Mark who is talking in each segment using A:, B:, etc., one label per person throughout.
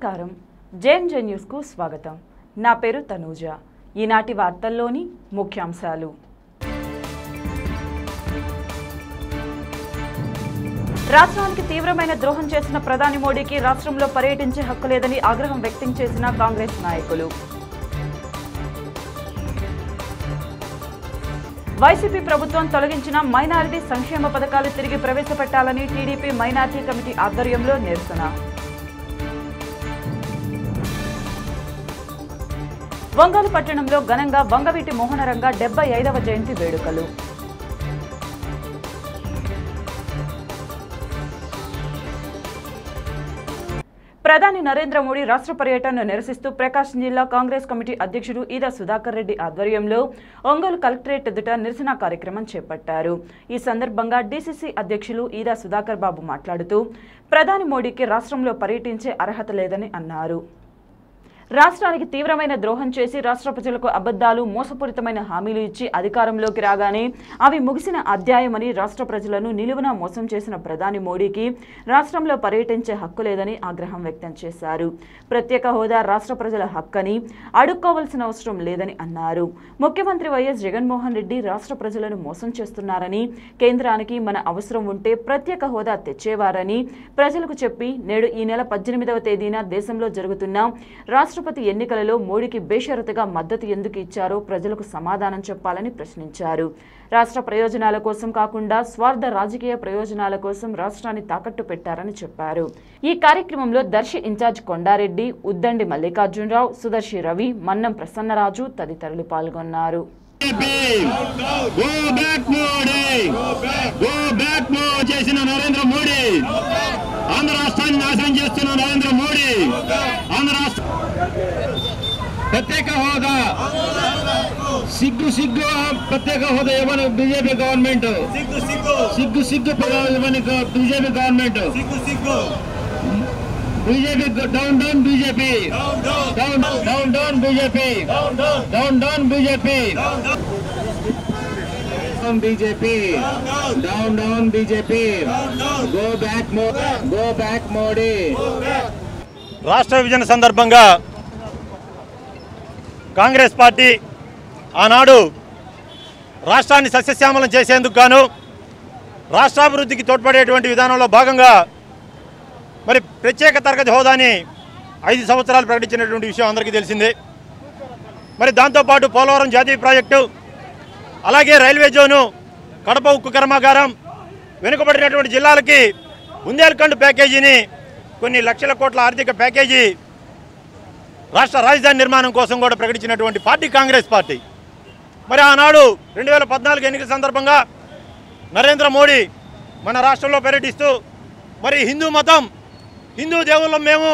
A: నమస్కారం. జేఎంజే న్యూస్కు స్వాగతం. నా పేరు తనూజ. ఈనాటి వార్తల్లోని ముఖ్యాంశాలు. రాష్ట్రానికి తీవ్రమైన ద్రోహం చేసిన ప్రధాని మోడీకి రాష్ట్రంలో పర్యటించే హక్కు లేదని ఆగ్రహం వ్యక్తం చేసిన కాంగ్రెస్ నాయకులు. వైసీపీ ప్రభుత్వం తొలగించిన మైనారిటీ సంక్షేమ పథకాలు తిరిగి ప్రవేశపెట్టాలని టీడీపీ మైనార్టీ కమిటీ ఆధ్వర్యంలో నిరసన. ఒంగోలు పట్టణంలో ఘనంగా వంగవీటి మోహనరంగ డెబ్బై ఐదవ జయంతి వేడుకలు. ప్రధాని నరేంద్ర మోడీ రాష్ట్ర పర్యటనను నిరసిస్తూ ప్రకాశం జిల్లా కాంగ్రెస్ కమిటీ అధ్యక్షుడు ఈదా సుధాకర్ రెడ్డి ఆధ్వర్యంలో ఒంగోలు కలెక్టరేట్ ఎదుట నిరసన కార్యక్రమం చేపట్టారు. ఈ సందర్భంగా డీసీసీ అధ్యక్షులు ఈదా సుధాకర్ బాబు మాట్లాడుతూ ప్రధాని మోడీకి రాష్ట్రంలో పర్యటించే అర్హత లేదని అన్నారు. రాష్ట్రానికి తీవ్రమైన ద్రోహం చేసి రాష్ట్ర ప్రజలకు అబద్ధాలు మోసపూరితమైన హామీలు ఇచ్చి అధికారంలోకి రాగానే అవి ముగిసిన అధ్యాయమని రాష్ట్ర ప్రజలను నిలువున మోసం చేసిన ప్రధాని మోడీకి రాష్ట్రంలో పర్యటించే హక్కు లేదని ఆగ్రహం వ్యక్తం చేశారు. ప్రత్యేక హోదా రాష్ట్ర ప్రజల హక్కని అడుక్కోవాల్సిన అవసరం లేదని అన్నారు. ముఖ్యమంత్రి వైఎస్ జగన్మోహన్ రెడ్డి రాష్ట్ర ప్రజలను మోసం చేస్తున్నారని కేంద్రానికి మన అవసరం ఉంటే ప్రత్యేక హోదా తెచ్చేవారని ప్రజలకు చెప్పి నేడు ఈ నెల పద్దెనిమిదవ తేదీన దేశంలో జరుగుతున్న రాష్ట్ర రాష్ట్రపతి ఎన్నికలలో మోడీకి బేషరతుగా మద్దతు ఎందుకు ఇచ్చారో ప్రజలకు సమాధానం చెప్పాలని ప్రశ్నించారు రాష్ట్ర ప్రయోజనాల కోసం కాకుండా స్వార్థ రాజకీయ ప్రయోజనాల కోసం రాష్ట్రాన్ని తాకట్టు పెట్టారని చెప్పారు ఈ కార్యక్రమంలో దర్శి ఇన్ఛార్జ్ కొండారెడ్డి ఉద్దండి మల్లికార్జునరావు సుదర్శి రవి మన్నం ప్రసన్నరాజు తదితరులు పాల్గొన్నారు
B: చేసిన నరేంద్ర మోడీ ఆంధ్ర రాష్ట్రాన్ని నాశనం చేస్తున్న నరేంద్ర మోడీ. ఆంధ్ర రాష్ట్ర ప్రత్యేక హోదా. సిగ్గు సిగ్గు ప్రత్యేక హోదా ఇవ్వని బీజేపీ గవర్నమెంట్.
C: సిగ్గు సిగ్గు.
B: ఇవ్వని BJP government. BJP down down BJP.
C: Down down.
B: BJP.
C: Down down.
B: BJP.
C: Down
B: BJP down down BJP go back మో గో బ్యాక్ మోడీ
D: రాష్ట్ర విభజన సందర్భంగా కాంగ్రెస్ పార్టీ ఆనాడు రాష్ట్రాన్ని సస్యశ్యామలం చేసేందుకు గాను రాష్ట్రాభివృద్ధికి తోడ్పడేటువంటి విధానంలో భాగంగా మరి ప్రత్యేక తరగతి హోదాని ఐదు సంవత్సరాలు ప్రకటించినటువంటి విషయం అందరికీ తెలిసిందే. మరి దాంతోపాటు పోలవరం జాతీయ ప్రాజెక్టు అలాగే రైల్వే జోను కడప ఉక్కు కర్మాగారం వెనుకబడినటువంటి జిల్లాలకి బుందేల్ఖండ్ ప్యాకేజీని కొన్ని లక్షల కోట్ల ఆర్థిక ప్యాకేజీ రాష్ట్ర రాజధాని నిర్మాణం కోసం కూడా ప్రకటించినటువంటి పార్టీ కాంగ్రెస్ పార్టీ. మరి ఆనాడు రెండు వేల పద్నాలుగు ఎన్నికల సందర్భంగా నరేంద్ర మోడీ మన రాష్ట్రంలో పర్యటిస్తూ మరి హిందూ మతం హిందూ దేవుళ్ళం మేము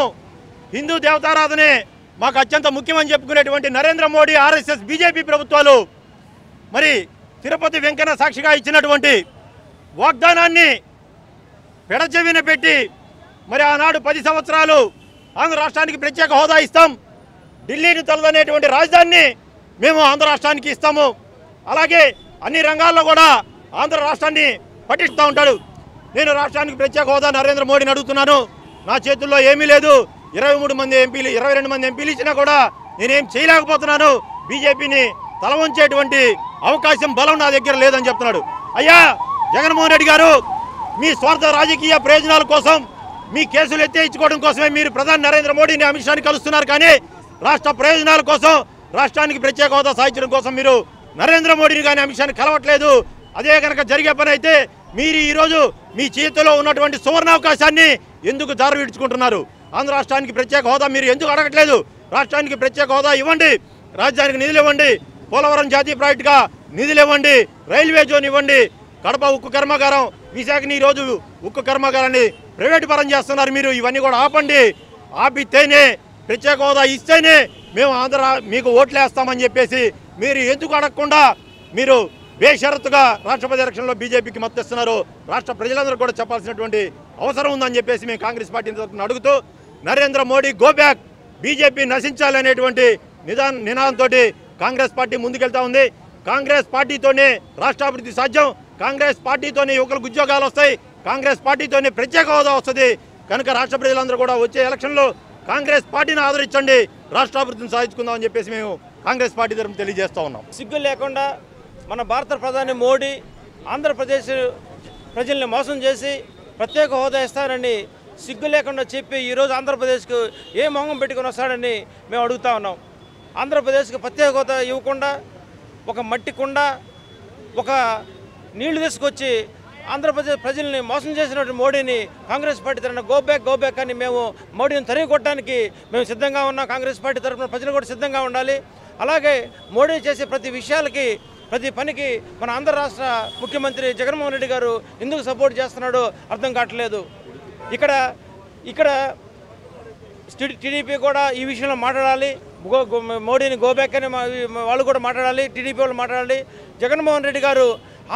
D: హిందూ దేవతారాధనే మాకు అత్యంత ముఖ్యమని చెప్పుకునేటువంటి నరేంద్ర మోడీ ఆర్ఎస్ఎస్ బీజేపీ ప్రభుత్వాలు మరి తిరుపతి వెంకన్న సాక్షిగా ఇచ్చినటువంటి వాగ్దానాన్ని పెడచెవిన పెట్టి మరి ఆనాడు పది సంవత్సరాలు ఆంధ్ర రాష్ట్రానికి ప్రత్యేక హోదా ఇస్తాం. ఢిల్లీని తలదనేటువంటి రాజధానిని మేము ఆంధ్ర రాష్ట్రానికి ఇస్తాము. అలాగే అన్ని రంగాల్లో కూడా ఆంధ్ర రాష్ట్రాన్ని పఠిస్తూ ఉంటాడు. నేను రాష్ట్రానికి ప్రత్యేక హోదా నరేంద్ర మోడీని అడుగుతున్నాను. నా చేతుల్లో ఏమీ లేదు. ఇరవై మూడు మంది ఎంపీలు ఇరవై రెండు మంది ఎంపీలు ఇచ్చినా కూడా నేనేం చేయలేకపోతున్నాను. బీజేపీని తల వంచేటువంటి అవకాశం బలం నా దగ్గర లేదని చెప్తున్నాడు. అయ్యా జగన్మోహన్ రెడ్డి గారు మీ స్వార్థ రాజకీయ ప్రయోజనాల కోసం మీ కేసులు ఎత్తేయించుకోవడం కోసమే మీరు ప్రధాని నరేంద్ర మోడీని అమిత్ షాని కలుస్తున్నారు కానీ రాష్ట్ర ప్రయోజనాల కోసం రాష్ట్రానికి ప్రత్యేక హోదా సాధించడం కోసం మీరు నరేంద్ర మోడీని కానీ అమిత్ షాని కలవట్లేదు. అదే కనుక జరిగే పని అయితే మీరు ఈరోజు మీ చేతిలో ఉన్నటువంటి సువర్ణావకాశాన్ని ఎందుకు దారి విడుచుకుంటున్నారు? ఆంధ్ర రాష్ట్రానికి ప్రత్యేక హోదా మీరు ఎందుకు అడగట్లేదు? రాష్ట్రానికి ప్రత్యేక హోదా ఇవ్వండి. రాజధానికి నిధులు ఇవ్వండి. పోలవరం జాతీయ ప్రాజెక్టుగా నిధులు ఇవ్వండి రైల్వే జోన్ ఇవ్వండి. కడప ఉక్కు కర్మాగారం విశాఖని ఈరోజు ఉక్కు కర్మాగారాన్ని ప్రైవేటు పరం చేస్తున్నారు మీరు. ఇవన్నీ కూడా ఆపండి. ఆపితేనే ప్రత్యేక హోదా ఇస్తేనే మేము ఆంధ్ర మీకు ఓట్లు వేస్తామని చెప్పేసి మీరు ఎందుకు అడగకుండా మీరు బేషరతుగా రాష్ట్రపతి ఎలక్షన్లో బీజేపీకి మద్దతిస్తున్నారు రాష్ట్ర ప్రజలందరూ కూడా చెప్పాల్సినటువంటి అవసరం ఉందని చెప్పేసి మేము కాంగ్రెస్ పార్టీ తరఫున అడుగుతూ Narendra Modi go back BJP BJP నశించాలనేటువంటి నిదా నినాదంతో కాంగ్రెస్ పార్టీ ముందుకెళ్తా ఉంది. కాంగ్రెస్ పార్టీతోనే రాష్ట్రాభివృద్ధి సాధ్యం. కాంగ్రెస్ పార్టీతోనే యువకులకు ఉద్యోగాలు వస్తాయి. కాంగ్రెస్ పార్టీతోనే ప్రత్యేక హోదా వస్తుంది. కనుక రాష్ట్ర ప్రజలందరూ కూడా వచ్చే ఎలక్షన్లో కాంగ్రెస్ పార్టీని ఆదరించండి. రాష్ట్రాభివృద్ధిని సాధించుకుందామని చెప్పేసి మేము కాంగ్రెస్ పార్టీ తరఫున తెలియజేస్తూ ఉన్నాం.
E: సిగ్గు లేకుండా మన భారత ప్రధాని మోడీ ఆంధ్రప్రదేశ్ ప్రజల్ని మోసం చేసి ప్రత్యేక హోదా ఇస్తారని సిగ్గు లేకుండా చెప్పి ఈరోజు ఆంధ్రప్రదేశ్కు ఏ మొహం పెట్టుకుని వస్తాడని మేము అడుగుతా ఉన్నాం. ఆంధ్రప్రదేశ్కి ప్రత్యేక హోదా ఇవ్వకుండా ఒక మట్టి కుండ ఒక నీళ్ళు తీసుకొచ్చి ఆంధ్రప్రదేశ్ ప్రజల్ని మోసం చేసినటువంటి మోడీని కాంగ్రెస్ పార్టీ తరఫున గోబ్యాక్ గోబ్యాక్ అని మేము మోడీని తరిగొట్టడానికి మేము సిద్ధంగా ఉన్నాం కాంగ్రెస్ పార్టీ తరఫున ప్రజలు కూడా సిద్ధంగా ఉండాలి అలాగే మోడీ చేసే ప్రతి విషయాలకి ప్రతి పనికి మన ఆంధ్ర రాష్ట్ర ముఖ్యమంత్రి జగన్మోహన్ రెడ్డి గారు ఎందుకు సపోర్ట్ చేస్తున్నాడో అర్థం కావట్లేదు ఇక్కడ ఇక్కడ టీడీపీ కూడా ఈ విషయంలో మాట్లాడాలి మోడీని గోబ్యాక్ అని వాళ్ళు కూడా మాట్లాడాలి టీడీపీ వాళ్ళు మాట్లాడాలి. జగన్మోహన్ రెడ్డి గారు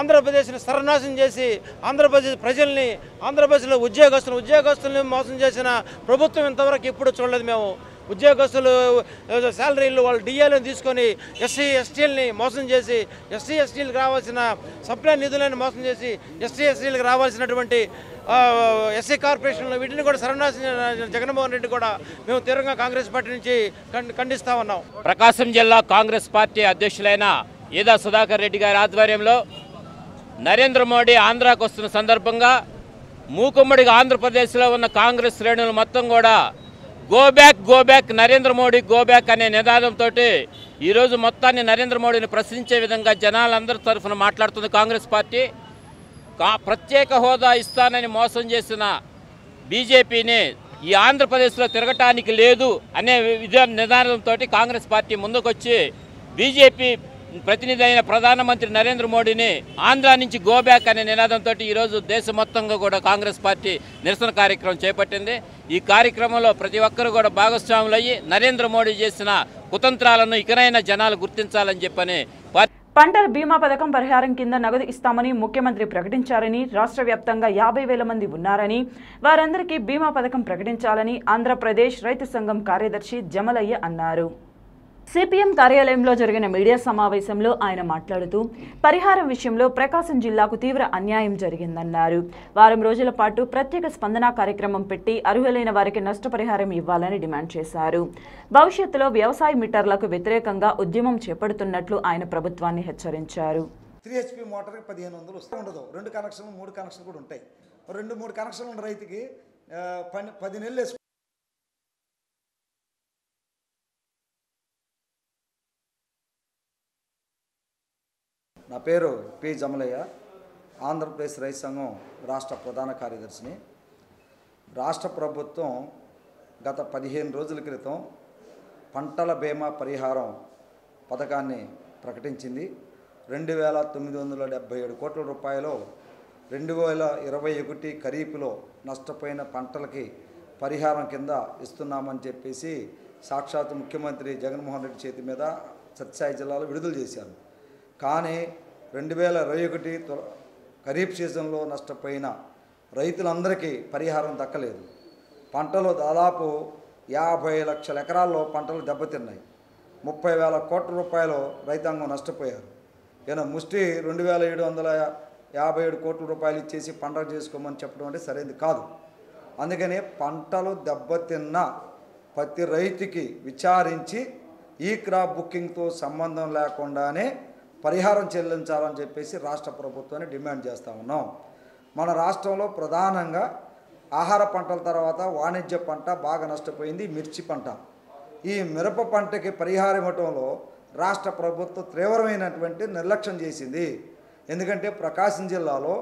E: ఆంధ్రప్రదేశ్ని సర్వనాశనం చేసి ఆంధ్రప్రదేశ్ ప్రజల్ని ఆంధ్రప్రదేశ్లో ఉద్యోగస్తులు ఉద్యోగస్తుల్ని మోసం చేసిన ప్రభుత్వం ఇంతవరకు ఎప్పుడు చూడలేదు మేము. ఉద్యోగస్తులు శాలరీలు వాళ్ళు డిఏలను తీసుకొని ఎస్సీ ఎస్టీలని మోసం చేసి ఎస్సీ ఎస్టీలకు రావాల్సిన సప్లై నిధులను మోసం చేసి ఎస్సీ ఎస్టీలకు రావాల్సినటువంటి ఎస్సీ కార్పొరేషన్లు వీటిని కూడా సర్వనాశనం జగన్మోహన్ రెడ్డి కూడా మేము తీవ్రంగా కాంగ్రెస్ పార్టీ నుంచి ఖండిస్తా ఉన్నాం.
F: ప్రకాశం జిల్లా కాంగ్రెస్ పార్టీ అధ్యక్షులైన ఈదా సుధాకర్ రెడ్డి గారి ఆధ్వర్యంలో నరేంద్ర మోడీ ఆంధ్రాకు వస్తున్న సందర్భంగా మూకుమ్మడిగా ఆంధ్రప్రదేశ్లో ఉన్న కాంగ్రెస్ శ్రేణులు మొత్తం కూడా go back go back Narendra Modi go back అనే నినాదంతో ఈరోజు మొత్తాన్ని నరేంద్ర మోడీని ప్రశ్నించే విధంగా జనాలందరి తరఫున మాట్లాడుతుంది కాంగ్రెస్ పార్టీ. కా ప్రత్యేక హోదా ఇస్తానని మోసం చేసిన బీజేపీని ఈ ఆంధ్రప్రదేశ్లో తిరగటానికి లేదు అనే విధ నిదానంతో కాంగ్రెస్ పార్టీ ముందుకొచ్చి బీజేపీ ప్రతినిధి అయిన ప్రధానమంత్రి నరేంద్ర మోడీని ఆంధ్ర నుంచి గోబ్యాక్ అనే నినాదంతో ఈరోజు దేశం మొత్తంగా కూడా కాంగ్రెస్ పార్టీ నిరసన కార్యక్రమం చేపట్టింది. ఈ కార్యక్రమంలో ప్రతి ఒక్కరు కూడా భాగస్వాములయ్యి నరేంద్ర మోడీ చేసిన కుతంత్రాలను ఇకనైనా జనాలు గుర్తించాలని చెప్పని
A: పంటల బీమా పథకం పరిహారం కింద నగదు ఇస్తామని ముఖ్యమంత్రి ప్రకటించారని రాష్ట్ర వ్యాప్తంగా యాభై వేల మంది ఉన్నారని వారందరికీ బీమా పథకం ప్రకటించాలని ఆంధ్రప్రదేశ్ రైతు సంఘం కార్యదర్శి జమలయ్య అన్నారు. సిపిఎం కార్యాలయంలో జరిగిన మీడియా సమావేశంలో ఆయన మాట్లాడుతూ పరిహారం విషయంలో ప్రకాశం జిల్లాకు తీవ్ర అన్యాయం జరిగిందన్నారు. వారం రోజుల పాటు ప్రత్యేక స్పందన కార్యక్రమం పెట్టి అర్హులైన వారికి నష్టపరిహారం ఇవ్వాలని డిమాండ్ చేశారు. భవిష్యత్తులో వ్యవసాయ మీటర్లకు వ్యతిరేకంగా ఉద్యమం చేపడుతున్నట్లు ఆయన ప్రభుత్వాన్ని హెచ్చరించారు.
G: త్రీ హెచ్పి మోటార్కి పదిహేను వందలు వస్తూ ఉండదు. రెండు కనెక్షన్లు మూడు కనెక్షన్లు కూడా ఉంటాయి. రెండు మూడు కనెక్షన్లు రైతుకి పని పది నెలలు నా పేరు పి జమలయ్య ఆంధ్రప్రదేశ్ రైతు సంఘం రాష్ట్ర ప్రధాన కార్యదర్శిని. రాష్ట్ర ప్రభుత్వం గత పదిహేను రోజుల క్రితం పంటల బీమా పరిహారం పథకాన్ని ప్రకటించింది. రెండు వేల తొమ్మిది వందల డెబ్బై ఏడు కోట్ల రూపాయలు రెండు వేల ఇరవై ఒకటి ఖరీఫ్లో నష్టపోయిన పంటలకి పరిహారం కింద ఇస్తున్నామని చెప్పేసి సాక్షాత్ ముఖ్యమంత్రి జగన్మోహన్ రెడ్డి చేతి మీద సత్యసాయి జిల్లాలో విడుదల చేశారు. కానీ రెండు వేల ఇరవై ఒకటి ఖరీఫ్ సీజన్లో నష్టపోయిన రైతులందరికీ పరిహారం దక్కలేదు. పంటలు దాదాపు యాభై లక్షల ఎకరాల్లో పంటలు దెబ్బతిన్నాయి. ముప్పై వేల కోట్ల రూపాయలు రైతాంగం నష్టపోయారు. ఈయన ముష్టి రెండు వేల ఏడు వందల యాభై ఏడు కోట్ల రూపాయలు ఇచ్చేసి పంటలు చేసుకోమని చెప్పడం అంటే సరైనది కాదు. అందుకని పంటలు దెబ్బతిన్న ప్రతి రైతుకి విచారించి ఈ క్రాప్ బుకింగ్తో సంబంధం లేకుండానే పరిహారం చెల్లించాలని చెప్పేసి రాష్ట్ర ప్రభుత్వాన్ని డిమాండ్ చేస్తూ ఉన్నాం. మన రాష్ట్రంలో ప్రధానంగా ఆహార పంటల తర్వాత వాణిజ్య పంట బాగా నష్టపోయింది మిర్చి పంట. ఈ మిరప పంటకి పరిహారం ఇవ్వటంలో రాష్ట్ర ప్రభుత్వం తీవ్రమైనటువంటి నిర్లక్ష్యం చేసింది. ఎందుకంటే ప్రకాశం జిల్లాలో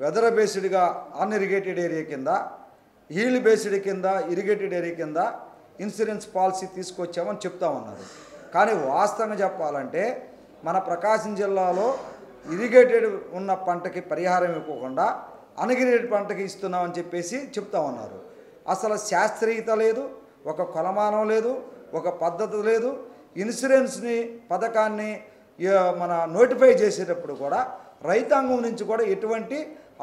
G: వెదర్ బేస్డ్గా అన్ ఇరిగేటెడ్ ఏరియా కింద హీల్ బేస్డ్ కింద ఇరిగేటెడ్ ఏరియా కింద ఇన్సూరెన్స్ పాలసీ తీసుకొచ్చామని చెప్తా ఉన్నారు. కానీ వాస్తవంగా చెప్పాలంటే మన ప్రకాశం జిల్లాలో ఇరిగేటెడ్ ఉన్న పంటకి పరిహారం ఇవ్వకుండా అన్ఇరిగేటెడ్ పంటకి ఇస్తున్నామని చెప్పేసి చెప్తా ఉన్నారు. అసలు శాస్త్రీయత లేదు ఒక కొలమానం లేదు ఒక పద్ధతి లేదు. ఇన్సూరెన్స్ని పథకాన్ని మన నోటిఫై చేసేటప్పుడు కూడా రైతాంగం నుంచి కూడా ఎటువంటి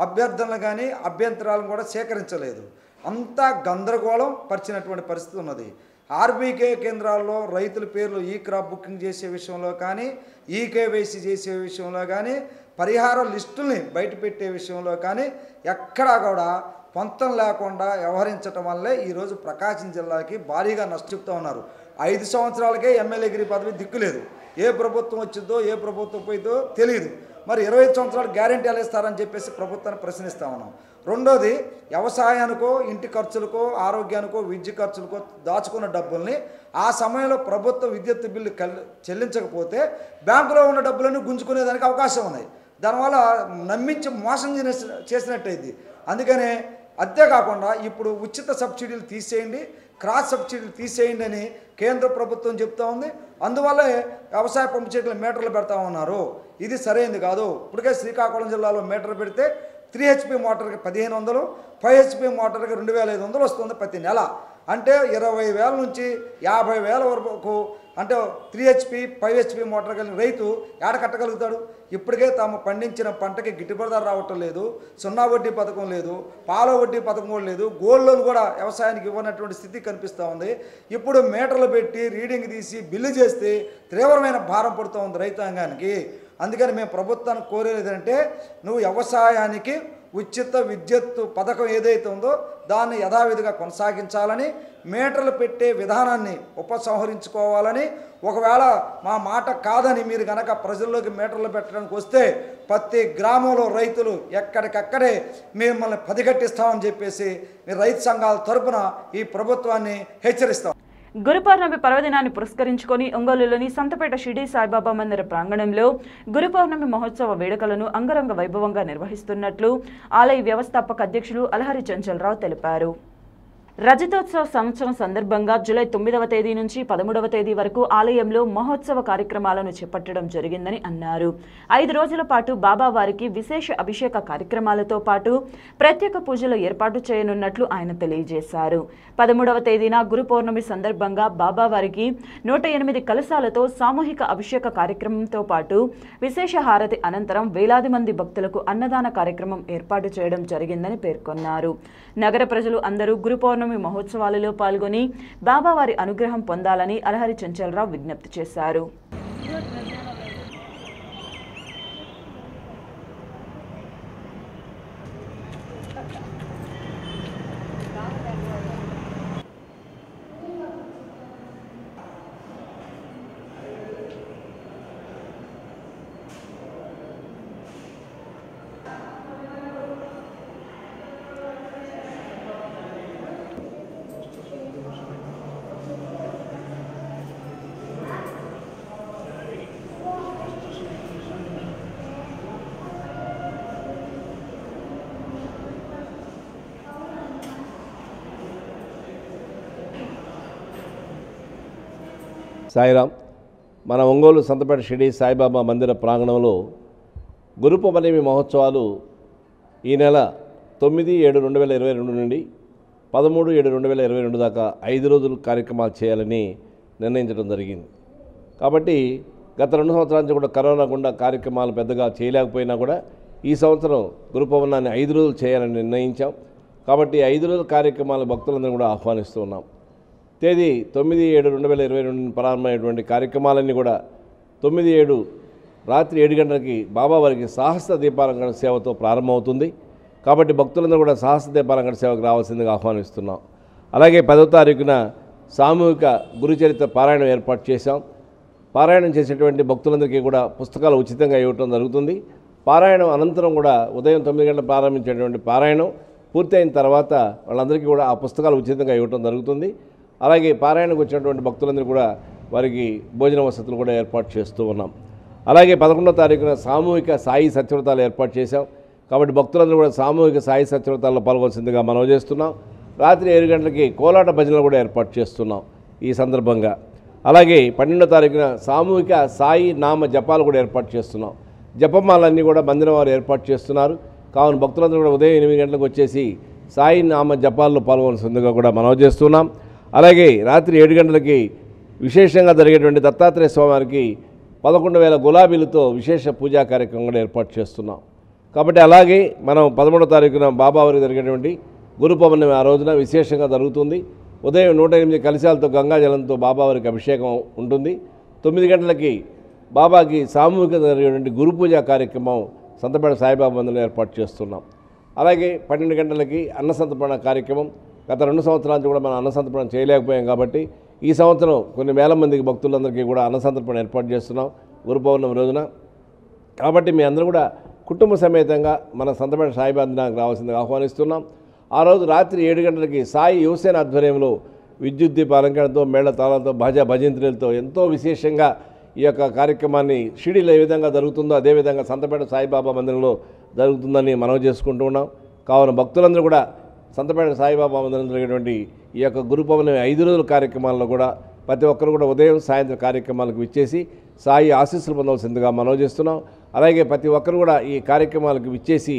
G: అభ్యర్థనలు కానీ అభ్యంతరాలను కూడా సేకరించలేదు. అంతా గందరగోళం పరిచినటువంటి పరిస్థితి ఉన్నది. ఆర్బీకే కేంద్రాల్లో రైతుల పేర్లు ఈ క్రాప్ బుకింగ్ చేసే విషయంలో కానీ ఈ కేవైసీ చేసే విషయంలో కానీ పరిహార లిస్టుల్ని బయటపెట్టే విషయంలో కానీ ఎక్కడా కూడా పొంతం లేకుండా వ్యవహరించడం వల్లే ఈరోజు ప్రకాశం జిల్లాకి భారీగా నష్టం ఉన్నారు. ఐదు సంవత్సరాలకే ఎమ్మెల్యేగిరి పదవి దిక్కులేదు ఏ ప్రభుత్వం వచ్చిందో ఏ ప్రభుత్వం పోయిందో తెలియదు మరి ఇరవై ఐదు సంవత్సరాలు గ్యారెంటీ ఎలా ఇస్తారని చెప్పేసి ప్రభుత్వాన్ని ప్రశ్నిస్తా ఉన్నాం. రెండోది వ్యవసాయానికో ఇంటి ఖర్చులకో ఆరోగ్యానికో విద్య ఖర్చులకో దాచుకున్న డబ్బుల్ని ఆ సమయంలో ప్రభుత్వ విద్యుత్ బిల్లు కల్ చెల్లించకపోతే బ్యాంకులో ఉన్న డబ్బులను గుంజుకునేదానికి అవకాశం ఉన్నాయి దానివల్ల నమ్మించి మోసం చేసినట్టయింది. అందుకనే అంతేకాకుండా ఇప్పుడు ఉచిత సబ్సిడీలు తీసేయండి క్రాస్ సబ్సిడీలు తీసేయండి అని కేంద్ర ప్రభుత్వం చెప్తా ఉంది. అందువల్లే వ్యవసాయ పంపు చెట్లు మీటర్లు పెడతా ఉన్నారు. ఇది సరైనది కాదు. ఇప్పటికే శ్రీకాకుళం జిల్లాలో మీటర్ పెడితే త్రీ హెచ్పి మోటార్కి పదిహేను వందలు ఫైవ్ హెచ్పి మోటార్కి రెండు వేల ఐదు వందలు వస్తుంది ప్రతి నెల. అంటే ఇరవై వేల నుంచి యాభై వేల వరకు అంటే three HP five HP motor కలిగిన రైతు ఏడ కట్టగలుగుతాడు? ఇప్పటికే తాము పండించిన పంటకి గిట్టుబాటు ధర రావటం లేదు సున్నా వడ్డీ పథకం లేదు పాల వడ్డీ పథకం కూడా లేదు గోల్డ్ లోన్ కూడా వ్యవసాయానికి ఇవ్వనటువంటి స్థితి కనిపిస్తూ ఉంది. ఇప్పుడు మీటర్లు పెట్టి రీడింగ్ తీసి బిల్లు చేస్తే తీవ్రమైన భారం పడుతూ ఉంది రైతాంగానికి. అందుకని మేము ప్రభుత్వాన్ని కోరేది నువ్వు వ్యవసాయానికి ఉచిత విద్యుత్ పథకం ఏదైతే ఉందో దాన్ని యథావిధిగా కొనసాగించాలని మీటర్లు పెట్టే విధానాన్ని ఉపసంహరించుకోవాలని ఒకవేళ మా మాట కాదని మీరు కనుక ప్రజల్లోకి మీటర్లు పెట్టడానికి వస్తే ప్రతి గ్రామంలో రైతులు ఎక్కడికక్కడే మిమ్మల్ని పదిగట్టిస్తామని చెప్పేసి రైతు సంఘాల తరపున ఈ ప్రభుత్వాన్ని హెచ్చరిస్తాం.
A: గురు పౌర్ణమి పర్వదినాన్ని పురస్కరించుకొని ఒంగోలులోని సంతపేట షిర్డీ సాయిబాబా మందిర ప్రాంగణంలో గురు పౌర్ణమి మహోత్సవ వేడుకలను అంగరంగ వైభవంగా నిర్వహిస్తున్నట్లు ఆలయ వ్యవస్థాపక అధ్యక్షులు అలహరి చంచలరావు తెలిపారు. రజతోత్సవ సంవత్సరం సందర్భంగా జూలై తొమ్మిదవ తేదీ నుంచి పదమూడవ తేదీ వరకు ఆలయంలో మహోత్సవ కార్యక్రమాలను చేపట్టడం జరిగిందని అన్నారు. ఐదు రోజుల పాటు బాబావారికి విశేష అభిషేక కార్యక్రమాలతో పాటు ప్రత్యేక పూజలు ఏర్పాటు చేయనున్నట్లు ఆయన తెలియజేశారు. పదమూడవ తేదీన గురు పౌర్ణమి సందర్భంగా బాబావారికి నూట ఎనిమిది కలశాలతో సామూహిక అభిషేక కార్యక్రమంతో పాటు విశేష హారతి అనంతరం వేలాది మంది భక్తులకు అన్నదాన కార్యక్రమం ఏర్పాటు చేయడం జరిగిందని పేర్కొన్నారు. నగర ప్రజలు అందరూ గురు పౌర్ణమి మహోత్సవాలలో పాల్గొని బాబావారి అనుగ్రహం పొందాలని అలహరి చంచలరావు విజ్ఞప్తి చేశారు.
H: సాయిరామ్ మన ఒంగోలు సంతపేట షిరిడి సాయిబాబా మందిర ప్రాంగణంలో గురు పౌర్ణమి మహోత్సవాలు ఈ నెల తొమ్మిది ఏడు రెండు వేల ఇరవై రెండు నుండి పదమూడు ఏడు రెండు వేల ఇరవై రెండు దాకా ఐదు రోజులు కార్యక్రమాలు చేయాలని నిర్ణయించడం జరిగింది. కాబట్టి గత రెండు సంవత్సరాల నుంచి కూడా కరోనా గుండా కార్యక్రమాలు పెద్దగా చేయలేకపోయినా కూడా ఈ సంవత్సరం గురు పౌర్ణాన్ని ఐదు రోజులు చేయాలని నిర్ణయించాం. కాబట్టి ఐదు రోజుల కార్యక్రమాలు భక్తులందరూ కూడా ఆహ్వానిస్తూ ఉన్నాం. తేదీ తొమ్మిది ఏడు రెండు వేల ఇరవై రెండు ప్రారంభమైనటువంటి కార్యక్రమాలన్నీ కూడా తొమ్మిది ఏడు రాత్రి ఏడు గంటలకి బాబావారికి సాహస దీపాలంకరణ సేవతో ప్రారంభమవుతుంది. కాబట్టి భక్తులందరూ కూడా సాహస దీపాలంకరణ సేవకు రావాల్సిందిగా ఆహ్వానిస్తున్నాం. అలాగే పదో తారీఖున సామూహిక గురుచరిత్ర పారాయణం ఏర్పాటు చేశాం. పారాయణం చేసేటువంటి భక్తులందరికీ కూడా పుస్తకాలు ఉచితంగా ఇవ్వటం జరుగుతుంది. పారాయణం అనంతరం కూడా ఉదయం తొమ్మిది గంటలు ప్రారంభించేటువంటి పారాయణం పూర్తయిన తర్వాత వాళ్ళందరికీ కూడా ఆ పుస్తకాలు ఉచితంగా ఇవ్వటం జరుగుతుంది. అలాగే పారాయణకు వచ్చినటువంటి భక్తులందరూ కూడా వారికి భోజన వసతులు కూడా ఏర్పాటు చేస్తూ ఉన్నాం. అలాగే పదకొండో తారీఖున సామూహిక సాయి సత్యవ్రతాలు ఏర్పాటు చేశాం. కాబట్టి భక్తులందరూ కూడా సామూహిక సాయి సత్యవ్రతాల్లో పాల్గొల్సిందిగా మనం చేస్తున్నాం. రాత్రి ఏడు గంటలకి కోలాట భజనలు కూడా ఏర్పాటు చేస్తున్నాం ఈ సందర్భంగా. అలాగే పన్నెండో తారీఖున సామూహిక సాయి నామ జపాలు కూడా ఏర్పాటు చేస్తున్నాం. జపమాలన్నీ కూడా మందిరం వారు ఏర్పాటు చేస్తున్నారు. కావున భక్తులందరూ కూడా ఉదయం ఎనిమిది గంటలకు వచ్చేసి సాయి నామ జపాల్లో పాల్గొనసిందిగా కూడా మనవి చేస్తున్నాం. అలాగే రాత్రి ఏడు గంటలకి విశేషంగా జరిగేటువంటి దత్తాత్రేయ స్వామివారికి పదకొండు వేల గులాబీలతో విశేష పూజా కార్యక్రమం కూడా ఏర్పాటు చేస్తున్నాం. కాబట్టి అలాగే మనం పదమూడో తారీఖున బాబావారికి జరిగేటువంటి గురు పౌర్ణమి ఆ రోజున విశేషంగా జరుగుతుంది. ఉదయం నూట ఎనిమిది కలశాలతో గంగాజలంతో బాబావారికి అభిషేకం ఉంటుంది. తొమ్మిది గంటలకి బాబాకి సామూహిక జరిగేటువంటి గురు పూజ కార్యక్రమం సంతపేట సాయిబాబా మందిలో ఏర్పాటు చేస్తున్నాం. అలాగే పన్నెండు గంటలకి అన్న సంతపణ కార్యక్రమం గత రెండు సంవత్సరాల నుంచి కూడా మనం అన్నసంతర్పణం చేయలేకపోయాం కాబట్టి ఈ సంవత్సరం కొన్ని వేల మందికి భక్తులందరికీ కూడా అన్నసంతర్పణ ఏర్పాటు చేస్తున్నాం గురు పౌర్ణమి రోజున. కాబట్టి మీ అందరూ కూడా కుటుంబ సమేతంగా మన సంతపేట సాయిబాంధనానికి రావాల్సిందిగా ఆహ్వానిస్తున్నాం. ఆ రోజు రాత్రి ఏడు గంటలకి సాయి యువసేన ఆధ్వర్యంలో విద్యుత్ దీప అలంకరణతో మేళ తాళాలతో భజ భజంత్రులతో ఎంతో విశేషంగా ఈ యొక్క కార్యక్రమాన్ని షిడిలో ఏ విధంగా జరుగుతుందో అదేవిధంగా సంతపేట సాయిబాబా మందిరంలో జరుగుతుందని మనవి చేసుకుంటూ ఉన్నాం. కావున భక్తులందరూ కూడా సంతపేట సాయిబాబా మందిరం జరిగేటువంటి ఈ యొక్క గురు పౌర్ణమి ఐదు రోజుల కార్యక్రమాల్లో కూడా ప్రతి ఒక్కరు కూడా ఉదయం సాయంత్రం కార్యక్రమాలకు విచ్చేసి సాయి ఆశీస్సులు పొందవలసిందిగా మనవి చేస్తున్నాం. అలాగే ప్రతి ఒక్కరు కూడా ఈ కార్యక్రమాలకు విచ్చేసి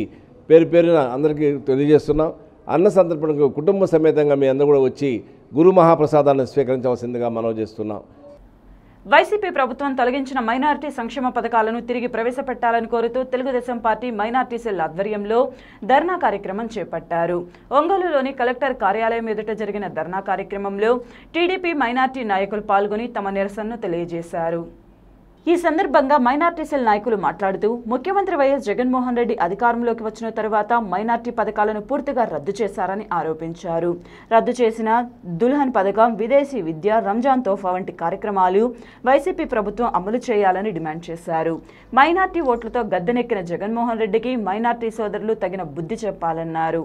H: పేరు పేరున అందరికీ తెలియజేస్తున్నాం. అన్న సందర్భంగా కుటుంబ సమేతంగా మీ అందరూ కూడా వచ్చి గురు మహాప్రసాదాన్ని స్వీకరించవలసిందిగా మనవి చేస్తున్నాం.
A: వైసీపీ ప్రభుత్వం తొలగించిన మైనార్టీ సంక్షేమ పథకాలను తిరిగి ప్రవేశపెట్టాలని కోరుతూ తెలుగుదేశం పార్టీ మైనార్టీ సెల్ ఆధ్వర్యంలో ధర్నా కార్యక్రమం చేపట్టారు. ఒంగోలులోని కలెక్టర్ కార్యాలయం ఎదుట జరిగిన ధర్నా కార్యక్రమంలో టీడీపీ మైనార్టీ నాయకులు పాల్గొని తమ నిరసనను తెలియజేశారు. ఈ సందర్భంగా మైనార్టీ సెల్ నాయకులు మాట్లాడుతూ ముఖ్యమంత్రి వైఎస్ జగన్మోహన్ రెడ్డి అధికారంలోకి వచ్చిన తర్వాత మైనార్టీ పథకాలను పూర్తిగా రద్దు చేశారని ఆరోపించారు. రద్దు చేసిన దుల్హన్ పథకం విదేశీ విద్య రంజాన్ తోఫా వంటి కార్యక్రమాలు వైసీపీ ప్రభుత్వం అమలు చేయాలని డిమాండ్ చేశారు. మైనార్టీ ఓట్లతో గద్దెనెక్కిన జగన్మోహన్ రెడ్డికి మైనార్టీ సోదరులు తగిన బుద్ధి చెప్పాలన్నారు.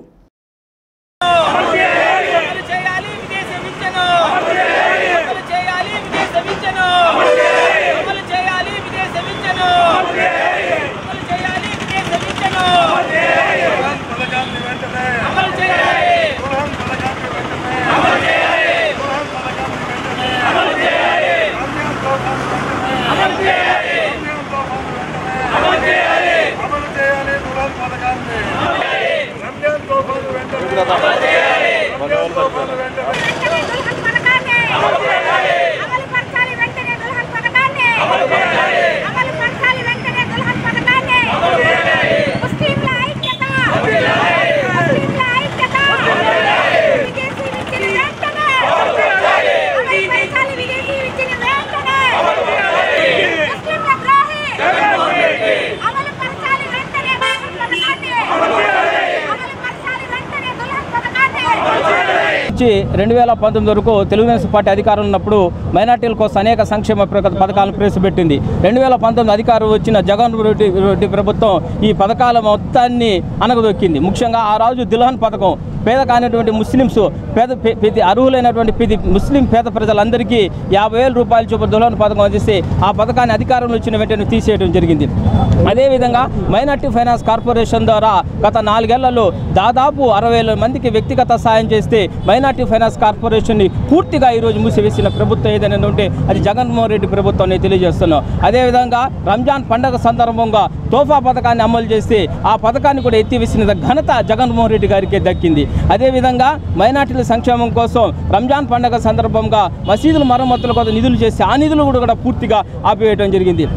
I: ¡Vamos,
J: నుంచి రెండు వేల పంతొమ్మిది వరకు తెలుగుదేశం పార్టీ అధికారం ఉన్నప్పుడు మైనార్టీల కోసం అనేక సంక్షేమ ప్ర- పథకాలను ప్రవేశపెట్టింది. రెండు వేల పంతొమ్మిది అధికారం వచ్చిన జగన్ రెడ్డి రెడ్డి ప్రభుత్వం ఈ పథకాల మొత్తాన్ని అనగదొక్కింది ముఖ్యంగా ఆ రోజు దిల్హన్ పథకం పేద కానిటువంటి ముస్లిమ్స్ పేద ప్రతి అర్హులైనటువంటి ప్రతి ముస్లిం పేద ప్రజలందరికీ యాభై వేల రూపాయల చొప్పున దుల్హన్ పథకం అందిస్తే ఆ పథకాన్ని అధికారంలో వచ్చిన వెంటనే తీసేయడం జరిగింది. అదేవిధంగా మైనార్టీ ఫైనాన్స్ కార్పొరేషన్ ద్వారా గత నాలుగేళ్ళలో దాదాపు అరవై వేల మందికి వ్యక్తిగత సాయం చేస్తే మైనార్టీ ఫైనాన్స్ కార్పొరేషన్ని పూర్తిగా ఈరోజు మూసివేసిన ప్రభుత్వం ఏదైనా ఉంటే అది జగన్మోహన్ రెడ్డి ప్రభుత్వం నేను తెలియజేస్తున్నాం. అదేవిధంగా రంజాన్ పండగ సందర్భంగా తోఫా పథకాన్ని అమలు చేస్తే ఆ పథకాన్ని కూడా ఎత్తివేసిన ఘనత జగన్మోహన్ రెడ్డి గారికి దక్కింది. అదేవిధంగా మైనార్టీల సంక్షేమం కోసం రంజాన్ పండగ సందర్భంగా మసీదుల మరమ్మతుల కోసం నిధులు చేసి ఆ నిధులు కూడా కూడా పూర్తిగా ఆపివేయడం జరిగింది.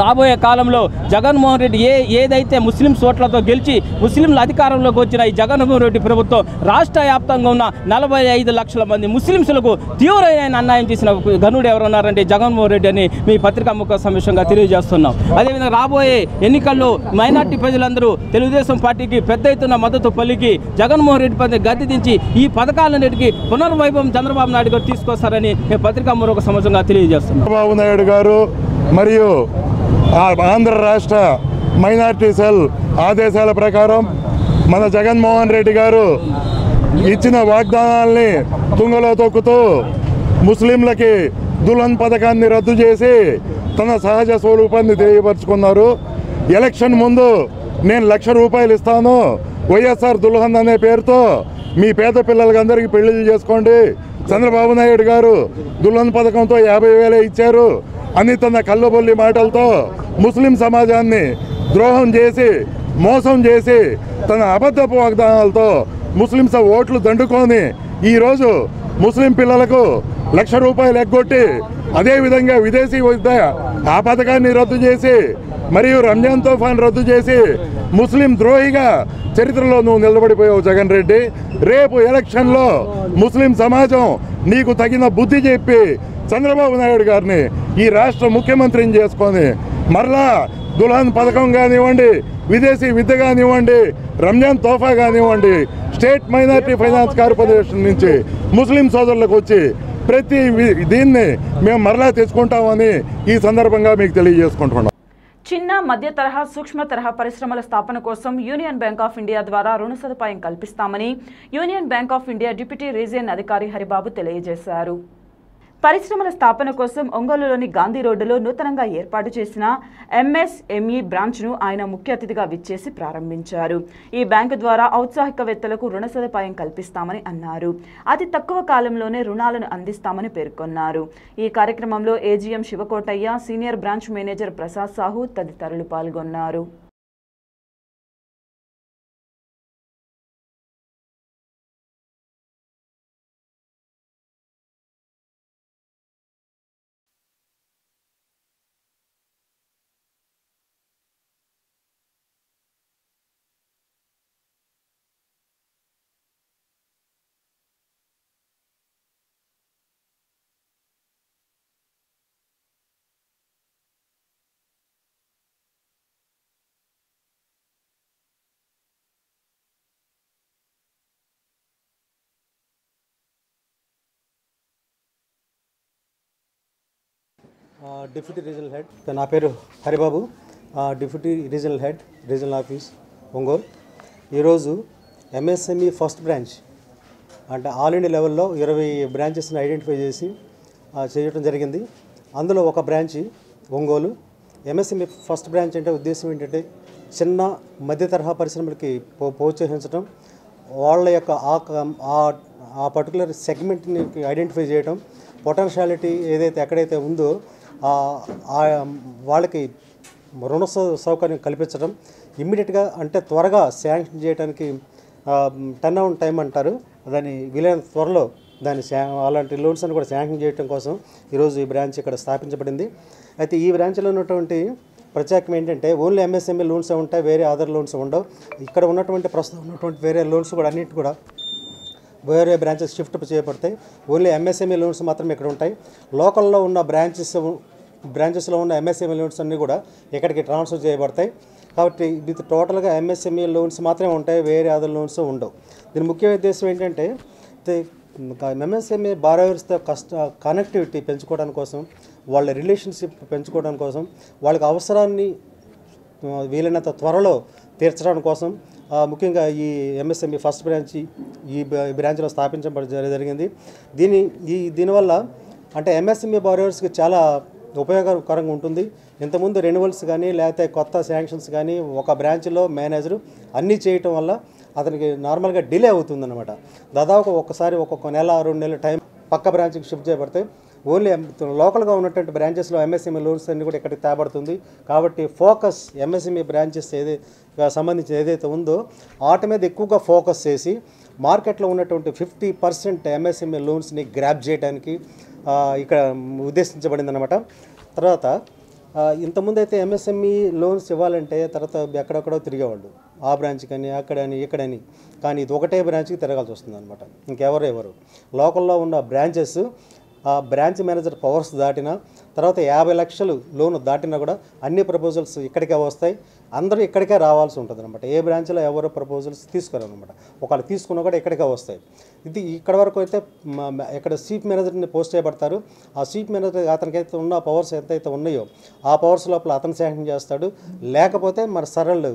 J: రాబోయే కాలంలో జగన్మోహన్ రెడ్డి ఏ ఏదైతే ముస్లిం ఓట్లతో గెలిచి ముస్లింల అధికారంలోకి వచ్చిన ఈ జగన్మోహన్ రెడ్డి ప్రభుత్వం రాష్ట్ర వ్యాప్తంగా ఉన్న నలభై ఐదు లక్షల మంది ముస్లింస్లకు తీవ్రమైన అన్యాయం చేసిన ఘనుడు ఎవరున్నారంటే జగన్మోహన్ రెడ్డి అని మీ పత్రికా ముఖ సమావేశంగా తెలియజేస్తున్నాం. అదేవిధంగా రాబోయే ఎన్నికల్లో మైనార్టీ ప్రజలందరూ తెలుగుదేశం పార్టీకి పెద్ద ఎత్తున మద్దతు పలికి జగన్మోహన్ రెడ్డి పై గద్దె దించి ఈ పథకాలన్నిటికీ పునర్వైభవం చంద్రబాబు నాయుడు గారు తీసుకొస్తారని మేము పత్రికా మరొక సమావేశంగా తెలియజేస్తున్నాం.
K: చంద్రబాబు నాయుడు గారు మరియు ఆంధ్ర రాష్ట్ర మైనార్టీ సెల్ ఆదేశాల ప్రకారం మన జగన్మోహన్ రెడ్డి గారు ఇచ్చిన వాగ్దానాల్ని తుంగలో తొక్కుతూ ముస్లింలకి దుల్హన్ పథకాన్ని రద్దు చేసి తన సహజ స్వరూపాన్ని తెలియపరుచుకున్నారు. ఎలక్షన్ ముందు నేను లక్ష రూపాయలు ఇస్తాను. వైఎస్ఆర్ దుల్హన్ అనే పేరుతో మీ పేద పిల్లలకందరికీ పెళ్ళిళ్ళు చేసుకోండి. చంద్రబాబు నాయుడు గారు దుల్హన్ పథకంతో యాభై వేలే ఇచ్చారు. అని తన కళ్ళబొల్లి మాటలతో ముస్లిం సమాజాన్ని ద్రోహం చేసి మోసం చేసి తన అబద్ధపు వాగ్దానాలతో ముస్లింస్ ఓట్లు దండుకొని ఈరోజు ముస్లిం పిల్లలకు లక్ష రూపాయలు ఎగ్గొట్టి అదేవిధంగా విదేశీ విద్య ఆ పథకాన్ని రద్దు చేసి మరియు రంజాన్ తోఫాన్ రద్దు చేసి ముస్లిం ద్రోహిగా చరిత్రలో నువ్వు నిలబడిపోయావు జగన్ రెడ్డి. రేపు ఎలక్షన్లో ముస్లిం సమాజం నీకు తగిన బుద్ధి చెప్పి చంద్రబాబు నాయుడు గారిని ఈ రాష్ట్ర ముఖ్యమంత్రిని చేసుకొని మరలా దుల్హన్ పథకం కానివ్వండి విదేశీ విద్య కానివ్వండి రంజాన్ తోఫా కానివ్వండి స్టేట్ మైనారిటీ ఫైనాన్స్ కార్పొరేషన్ నుంచి ముస్లిం సోదరులకు వచ్చి ప్రతి దీన్ని మేము మరలా తెచ్చుకుంటామని ఈ సందర్భంగా మీకు తెలియజేసుకుంటున్నాం.
A: చిన్న మధ్య తరహా సూక్ష్మ తరహా పరిశ్రమల స్థాపన కోసం యూనియన్ బ్యాంక్ ఆఫ్ ఇండియా ద్వారా రుణ సదుపాయం కల్పిస్తామని Union Bank of India deputy region అధికారి హరిబాబు తెలియజేశారు. పరిశ్రమల స్థాపన కోసం ఒంగోలులోని గాంధీ రోడ్డులో నూతనంగా ఏర్పాటు చేసిన ఎంఎస్ఎంఈ బ్రాంచ్ను ఆయన ముఖ్య అతిథిగా విచ్చేసి ప్రారంభించారు. ఈ బ్యాంకు ద్వారా ఔత్సాహికవేత్తలకు రుణ సదుపాయం కల్పిస్తామని అన్నారు. అతి తక్కువ కాలంలోనే రుణాలను అందిస్తామని పేర్కొన్నారు. ఈ కార్యక్రమంలో AGM Sivakotaiah senior branch manager Prasad Sahu తదితరులు పాల్గొన్నారు
L: ఆ, డిప్యూటీ రీజనల్ హెడ్. నా పేరు Haribabu. Deputy regional head regional office Ongole. ఈరోజు ఎంఎస్ఎంఈ ఫస్ట్ బ్రాంచ్ అంటే ఆల్ ఇండియా లెవెల్లో ఇరవై బ్రాంచెస్ని ఐడెంటిఫై చేసి చేయటం చేయడం జరిగింది. అందులో ఒక branch Ongole. MSME first branch అంటే ఉద్దేశం ఏంటంటే చిన్న మధ్య తరహా పరిశ్రమలకి పో ప్రోత్సహించడం వాళ్ళ యొక్క ఆ ఆ- ఆ పర్టికులర్ సెగ్మెంట్ని ఐడెంటిఫై చేయడం పొటెన్షియాలిటీ ఏదైతే ఎక్కడైతే ఉందో వాళ్ళకి రుణ సౌ- సౌకర్యం కల్పించడం ఇమ్మీడియట్గా అంటే త్వరగా శాంక్షన్ చేయడానికి టర్న్ అవున్ టైం అంటారు. దాన్ని వీలైన త్వరలో దాన్ని శా అలాంటి లోన్స్ అని కూడా శాంక్షన్ చేయడం కోసం ఈరోజు ఈ బ్రాంచ్ ఇక్కడ స్థాపించబడింది. అయితే ఈ బ్రాంచ్లో ఉన్నటువంటి ప్రత్యేకం ఏంటంటే ఓన్లీ ఎంఎస్ఎంఈ లోన్స్ ఉంటాయి వేరే అదర్ లోన్స్ ఉండవు. ఇక్కడ ఉన్నటువంటి ప్రస్తుతం ఉన్నటువంటి వేరే లోన్స్ కూడా అన్నిటి కూడా వేరే బ్రాంచెస్ షిఫ్ట్ చేయబడతాయి. ఓన్లీ ఎంఎస్ఎంఈ లోన్స్ మాత్రమే ఇక్కడ ఉంటాయి. లోకల్లో ఉన్న బ్రాంచెస్ బ్రాంచెస్లో ఉన్న ఎంఎస్ఎంఈ లోన్స్ అన్నీ కూడా ఇక్కడికి ట్రాన్స్ఫర్ చేయబడతాయి. కాబట్టి ఇది టోటల్గా ఎంఎస్ఎంఈ లోన్స్ మాత్రమే ఉంటాయి. వేరే అదర్ లోన్స్ ఉండవు. దీని ముఖ్య ఉద్దేశం ఏంటంటే ఎంఎస్ఎంఈ బారోవర్స్తో కష్ట కనెక్టివిటీ పెంచుకోవడం కోసం వాళ్ళ రిలేషన్షిప్ పెంచుకోవడం కోసం వాళ్ళకి అవసరాన్ని వీలైనంత త్వరలో తీర్చడం కోసం ముఖ్యంగా ఈ ఎంఎస్ఎంఈ ఫస్ట్ బ్రాంచ్ ఈ బ్రాంచ్లో స్థాపించడం జరిగింది. దీని ఈ దీనివల్ల అంటే ఎంఎస్ఎంఈ బారోవర్స్కి చాలా ఉపయోగకరంగా ఉంటుంది. ఇంతకుముందు రెన్యువల్స్ కానీ లేకపోతే కొత్త శాంక్షన్స్ కానీ ఒక బ్రాంచ్లో మేనేజరు అన్నీ చేయటం వల్ల అతనికి నార్మల్గా డిలే అవుతుందన్నమాట. దాదాపు ఒక్కసారి ఒక్కొక్క నెల రెండు నెలల టైం పక్క బ్రాంచ్కి షిఫ్ట్ చేయబడతాయి ఓన్లీ లోకల్గా ఉన్నటువంటి బ్రాంచెస్లో ఎంఎస్ఎంఈ లోన్స్ అన్ని కూడా ఇక్కడికి తేబడుతుంది. కాబట్టి ఫోకస్ ఎంఎస్ఎంఈ బ్రాంచెస్ ఏది సంబంధించి ఏదైతే ఉందో వాటి మీద ఎక్కువగా ఫోకస్ చేసి మార్కెట్లో ఉన్నటువంటి ఫిఫ్టీ పర్సెంట్ ఎంఎస్ఎంఈ లోన్స్ని గ్రాప్ చేయడానికి ఇక్కడ ఉద్దేశించబడింది అనమాట తర్వాత ఇంతకుముందు అయితే ఎంఎస్ఎంఈ లోన్స్ ఇవ్వాలంటే తర్వాత ఎక్కడెక్కడో తిరిగేవాళ్ళు. ఆ బ్రాంచ్ కానీ అక్కడని ఇక్కడని. కానీ ఇది ఒకటే బ్రాంచ్కి తిరగాల్సి వస్తుంది అనమాట ఇంకెవరు ఎవరు లోకల్లో ఉన్న బ్రాంచెస్ బ్రాంచ్ మేనేజర్ పవర్స్ దాటినా తర్వాత యాభై లక్షలు లోన్ దాటినా కూడా అన్ని ప్రపోజల్స్ ఇక్కడికే వస్తాయి. అందరూ ఇక్కడికే రావాల్సి ఉంటుంది అనమాట ఏ బ్రాంచ్లో ఎవరు ప్రపోజల్స్ తీసుకోరు అనమాట ఒకళ్ళు తీసుకున్నా కూడా ఇక్కడికే వస్తాయి. ఇది ఇక్కడ వరకు అయితే ఇక్కడ చీఫ్ మేనేజర్ని పోస్ట్ చేయబడతారు. ఆ చీఫ్ మేనేజర్ అతనికైతే ఉన్న పవర్స్ ఎంతైతే ఉన్నాయో ఆ పవర్స్ లోపల అతను శాంక్షన్ చేస్తాడు. లేకపోతే మరి సరళ్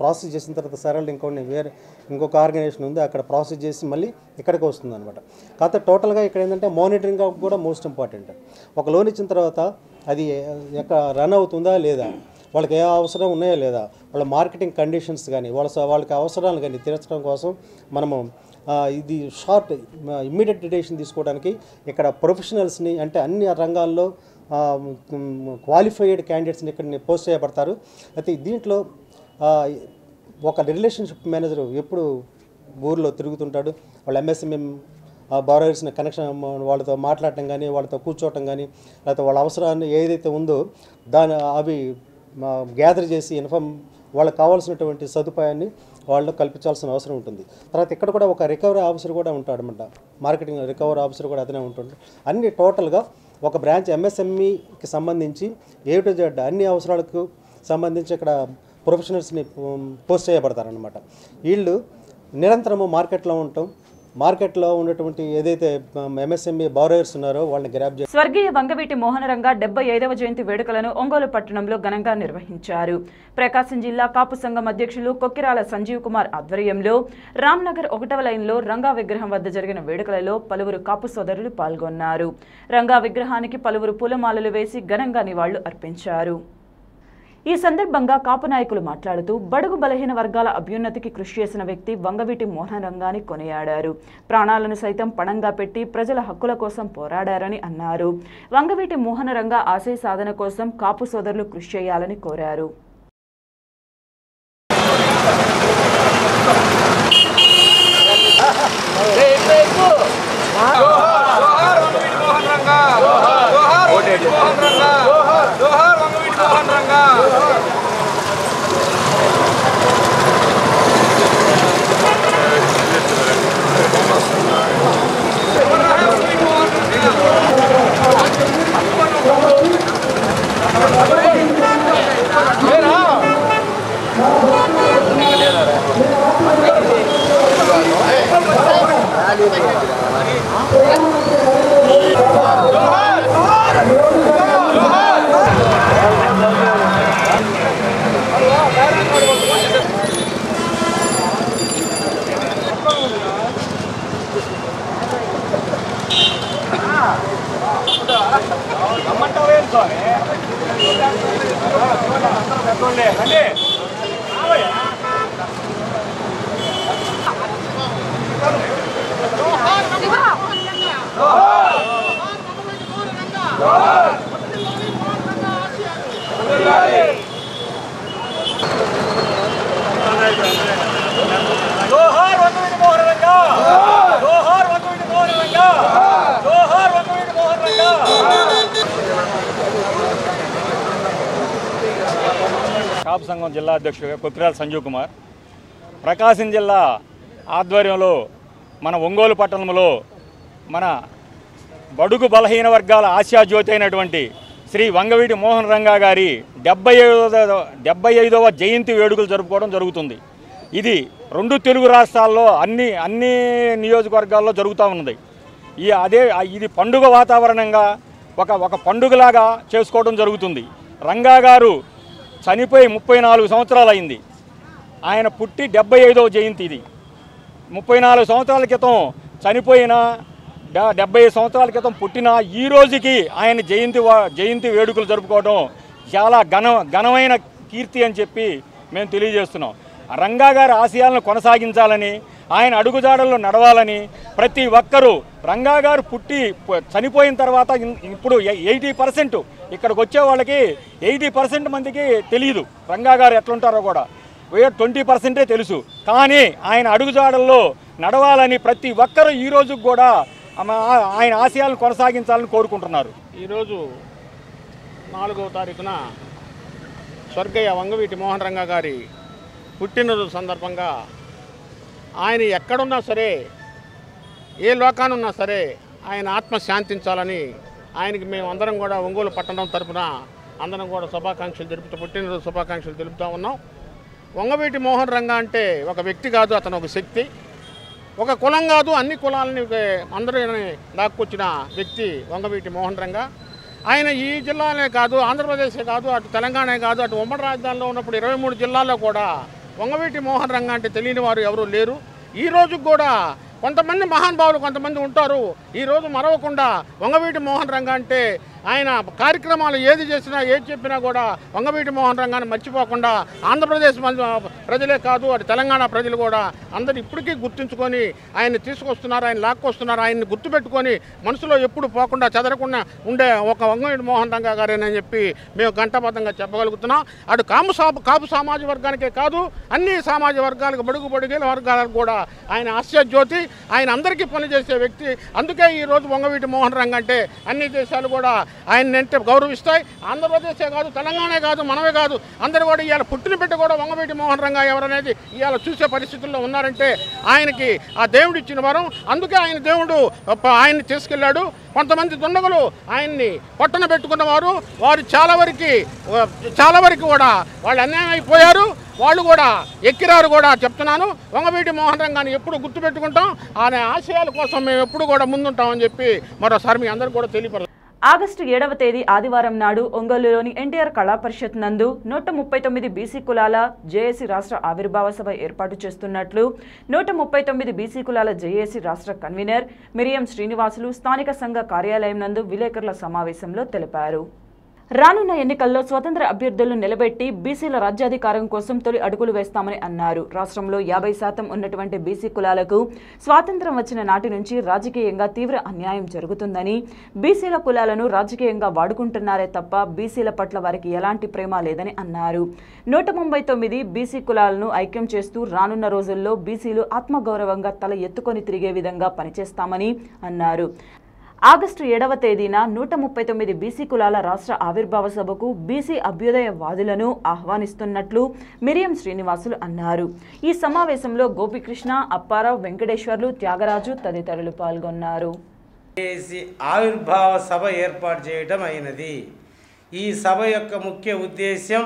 L: ప్రాసెస్ చేసిన తర్వాత సరళ ఇంకొన్ని వేరే ఇంకొక ఆర్గనైజేషన్ ఉంది అక్కడ ప్రాసెస్ చేసి మళ్ళీ ఇక్కడికి వస్తుంది అనమాట కాకపోతే టోటల్గా ఇక్కడ ఏంటంటే మానిటరింగ్ కూడా మోస్ట్ ఇంపార్టెంట్. ఒక లోన్ ఇచ్చిన తర్వాత అది ఎక్కడ రన్ అవుతుందా లేదా? వాళ్ళకి ఏ అవసరం ఉన్నాయా లేదా? వాళ్ళ మార్కెటింగ్ కండిషన్స్ కానీ వాళ్ళ వాళ్ళకి అవసరాలు కానీ తీర్చడం కోసం మనము ఇది షార్ట్ ఇమ్మీడియట్ డిటేషన్ తీసుకోవడానికి ఇక్కడ ప్రొఫెషనల్స్ని అంటే అన్ని రంగాల్లో క్వాలిఫైడ్ క్యాండిడేట్స్ని ఇక్కడ పోస్ట్ చేయబడతారు. అయితే దీంట్లో ఒక రిలేషన్షిప్ మేనేజర్ ఎప్పుడు ఊర్లో తిరుగుతుంటాడు వాళ్ళ ఎంఎస్ఎంఎం బారోయర్స్ని కనెక్షన్ వాళ్ళతో మాట్లాడటం కానీ వాళ్ళతో కూర్చోవటం కానీ లేకపోతే వాళ్ళ అవసరాన్ని ఏదైతే ఉందో దాని అవి గ్యాదర్ చేసి ఇన్ఫామ్ వాళ్ళకి కావాల్సినటువంటి సదుపాయాన్ని వాళ్ళు కల్పించాల్సిన అవసరం ఉంటుంది. తర్వాత ఇక్కడ కూడా ఒక రికవరీ ఆఫీసర్ కూడా ఉంటాడు అనమాట మార్కెటింగ్ రికవరీ ఆఫీసర్ కూడా అతనే ఉంటుంది అన్ని టోటల్గా ఒక బ్రాంచ్ ఎంఎస్ఎంఈకి సంబంధించి ఏ టు జెడ్ అన్ని అవసరాలకు సంబంధించి ఇక్కడ ప్రొఫెషనల్స్ని పోస్ట్ చేయబడతారనమాట వీళ్ళు నిరంతరము మార్కెట్లో ఉండటం మార్కెట్లో ఉన్నటువంటి ఏదైతే ఎంఎస్ఎంఈ బారోయర్స్ ఉన్నారో వాళ్ళని గ్రాప్ చేసి
A: స్వర్గీయ వంగవీటి మోహనరంగ డెబ్బై ఐదవ జయంతి వేడుకలను ఒంగోలు పట్టణంలో ఘనంగా నిర్వహించారు. ప్రకాశం జిల్లా కాపు సంఘం అధ్యక్షులు కొక్కిరాల సంజీవ్ కుమార్ ఆధ్వర్యంలో రామ్నగర్ ఒకటవ లైన్లో రంగా విగ్రహం వద్ద జరిగిన వేడుకలలో పలువురు కాపు సోదరులు పాల్గొన్నారు. రంగా విగ్రహానికి పలువురు పూలమాలలు వేసి ఘనంగా నివాళులు అర్పించారు. ఈ సందర్భంగా కాపు నాయకులు మాట్లాడుతూ బడుగు బలహీన వర్గాల అభ్యున్నతికి కృషి చేసిన వ్యక్తి వంగవీటి మోహనరంగాన్ని కొనియాడారు. ప్రాణాలను సైతం పణంగా పెట్టి ప్రజల హక్కుల కోసం పోరాడారని అన్నారు. వంగవీటి మోహనరంగ ఆశయ సాధన కోసం కాపు సోదరులు కృషి చేయాలని కోరారు
M: జోహార్ వంగవీటి మోహన్ రంగా జోహార్ వంగవీటి మోహన్ రంగా జోహార్ వంగవీటి మోహన్ రంగా
D: కాపు సంఘం జిల్లా అధ్యక్షుడిగా కొక్కిరాల సంజీవ్ కుమార్. ప్రకాశం జిల్లా ఆధ్వర్యంలో మన ఒంగోలు పట్టణంలో మన బడుగు బలహీన వర్గాల ఆశాజ్యోతి అయినటువంటి శ్రీ వంగవీటి మోహన్ రంగా గారి డెబ్బై ఐదవ డెబ్బై ఐదవ జయంతి వేడుకలు జరుపుకోవడం జరుగుతుంది. ఇది రెండు తెలుగు రాష్ట్రాల్లో అన్ని అన్ని నియోజకవర్గాల్లో జరుగుతూ ఉన్నది. ఈ అదే ఇది పండుగ వాతావరణంగా ఒక ఒక పండుగలాగా చేసుకోవడం జరుగుతుంది. రంగా గారు చనిపోయి ముప్పై నాలుగు సంవత్సరాలు అయింది ఆయన పుట్టి డెబ్బై ఐదవ జయంతి ఇది. ముప్పై నాలుగు సంవత్సరాల క్రితం చనిపోయిన డెబ్బై సంవత్సరాల క్రితం పుట్టిన ఈ రోజుకి ఆయన జయంతి జయంతి వేడుకలు జరుపుకోవడం చాలా ఘన ఘనమైన కీర్తి అని చెప్పి మేము తెలియజేస్తున్నాం. రంగా గారి ఆశయాలను కొనసాగించాలని ఆయన అడుగుజాడల్లో నడవాలని ప్రతి ఒక్కరూ రంగా గారు పుట్టి చనిపోయిన తర్వాత ఇన్- ఇప్పుడు ఎయిటీ పర్సెంట్ ఇక్కడికి వచ్చే వాళ్ళకి ఎయిటీ పర్సెంట్ మందికి తెలియదు రంగా గారు ఎట్లుంటారో కూడా. ట్వంటీ పర్సెంటే తెలుసు. కానీ ఆయన అడుగుజాడల్లో నడవాలని ప్రతి ఒక్కరూ ఈ రోజుకి కూడా ఆయన ఆశయాలను కొనసాగించాలని కోరుకుంటున్నారు.
N: ఈరోజు నాలుగవ తారీఖున స్వర్గయ్య వంగవీటి మోహన్ రంగా గారి పుట్టినరోజు సందర్భంగా ఆయన ఎక్కడున్నా సరే ఏ లోకానున్నా సరే ఆయన ఆత్మ శాంతించాలని ఆయనకి మేము అందరం కూడా ఒంగోలు పట్టణం తరపున అందరం కూడా శుభాకాంక్షలు తెలుపుతూ పుట్టినరోజు శుభాకాంక్షలు తెలుపుతూ ఉన్నాం. వంగవీటి మోహన్ రంగ అంటే ఒక వ్యక్తి కాదు అతను ఒక శక్తి. ఒక కులం కాదు అన్ని కులాలని అందరిని దాక్కొచ్చిన వ్యక్తి వంగవీటి మోహన్ రంగ. ఆయన ఈ జిల్లానే కాదు ఆంధ్రప్రదేశే కాదు అటు తెలంగాణ కాదు అటు ఉమ్మడి రాజధానిలో ఉన్నప్పుడు ఇరవై మూడు జిల్లాల్లో కూడా వంగవీటి మోహన్ రంగా అంటే తెలియని వారు ఎవరూ లేరు. ఈ రోజు కూడా కొంతమంది మహానుభావులు కొంతమంది ఉంటారు. ఈరోజు మరవకుండా వంగవీటి మోహన్ రంగా అంటే ఆయన కార్యక్రమాలు ఏది చేసినా ఏది చెప్పినా కూడా వంగవీటి మోహన్ రంగాన్ని మర్చిపోకుండా ఆంధ్రప్రదేశ్ మంది- ప్రజలే కాదు అటు తెలంగాణ ప్రజలు కూడా అందరు ఇప్పటికీ గుర్తుంచుకొని ఆయన్ని తీసుకొస్తున్నారు ఆయన లాక్కొస్తున్నారు ఆయన్ని గుర్తుపెట్టుకొని మనసులో ఎప్పుడు పోకుండా చదరకుండా ఉండే ఒక వంగవీటి మోహన్ రంగా గారేనని చెప్పి మేము గంటబద్ధంగా చెప్పగలుగుతున్నాం. అటు కాము కాపు సామాజిక వర్గానికే కాదు అన్ని సామాజిక వర్గాలకు బడుగు బడుగుల వర్గాలకు కూడా ఆయన ఆశ్చర్యజ్యోతి ఆయన అందరికీ పనిచేసే వ్యక్తి. అందుకే ఈరోజు వంగవీటి మోహన్ రంగ అంటే అన్ని దేశాలు కూడా ఆయన అంటే గౌరవిస్తాయి. ఆంధ్రప్రదేశే కాదు తెలంగాణే కాదు మనమే కాదు. అందరూ కూడా ఇవాళ పుట్టిన బిడ్డ కూడా వంగవీటి మోహన్ రంగ్ మోహనరంగా ఎవరనేది ఇవాళ చూసే పరిస్థితుల్లో ఉన్నారంటే ఆయనకి ఆ దేవుడు ఇచ్చిన వరం. అందుకే ఆయన దేవుడు ఆయన్ని తీసుకెళ్ళాడు. కొంతమంది దుండగులు ఆయన్ని పట్టణ పెట్టుకున్నవారు వారు చాలా వరకు చాలా వరకు కూడా వాళ్ళు అన్యాయం అయిపోయారు. వాళ్ళు కూడా ఎక్కిరారు కూడా చెప్తున్నాను. వంగవీటి మోహన్ రంగాన్ని ఎప్పుడు గుర్తుపెట్టుకుంటాం. ఆయన ఆశయాల కోసం మేము ఎప్పుడు కూడా ముందుంటామని చెప్పి మరోసారి మీ అందరూ కూడా తెలియపడదు
A: ఆగస్టు ఏడవ తేదీ ఆదివారం నాడు ఒంగోలులోని ఎన్టీఆర్ కళా పరిషత్ నందు నూట ముప్పై తొమ్మిది బీసీ కులాల జేఏసీ రాష్ట్ర ఆవిర్భావ సభ ఏర్పాటు చేస్తున్నట్లు నూట ముప్పై తొమ్మిది బీసీ కులాల జేఏసీ రాష్ట్ర కన్వీనర్ మిరియం శ్రీనివాసులు స్థానిక సంఘ కార్యాలయం నందు విలేకరుల సమావేశంలో తెలిపారు. రానున్న ఎన్నికల్లో స్వతంత్ర అభ్యర్థులను నిలబెట్టి బీసీల రాజ్యాధికారం కోసం తొలి అడుగులు వేస్తామని అన్నారు. రాష్ట్రంలో యాభై శాతం ఉన్నటువంటి బీసీ కులాలకు స్వాతంత్రం వచ్చిన నాటి నుంచి రాజకీయంగా తీవ్ర అన్యాయం జరుగుతుందని బీసీల కులాలను రాజకీయంగా వాడుకుంటున్నారే తప్ప బీసీల పట్ల వారికి ఎలాంటి ప్రేమ లేదని అన్నారు. నూట ముంబై తొమ్మిది బీసీ కులాలను ఐక్యం చేస్తూ రానున్న రోజుల్లో బీసీలు ఆత్మగౌరవంగా తల ఎత్తుకొని తిరిగే విధంగా పనిచేస్తామని అన్నారు. ఆగస్టు ఏడవ తేదీన నూట ముప్పై తొమ్మిది బీసీ కులాల రాష్ట్ర ఆవిర్భావ సభకు బీసీ అభ్యుదయవాదులను ఆహ్వానిస్తున్నట్లు మిరియం శ్రీనివాసులు అన్నారు. ఈ సమావేశంలో గోపికృష్ణ అప్పారావు వెంకటేశ్వర్లు త్యాగరాజు తదితరులు పాల్గొన్నారు.
O: ఆవిర్భావ సభ ఏర్పాటు చేయడం అయినది. ఈ సభ యొక్క ముఖ్య ఉద్దేశ్యం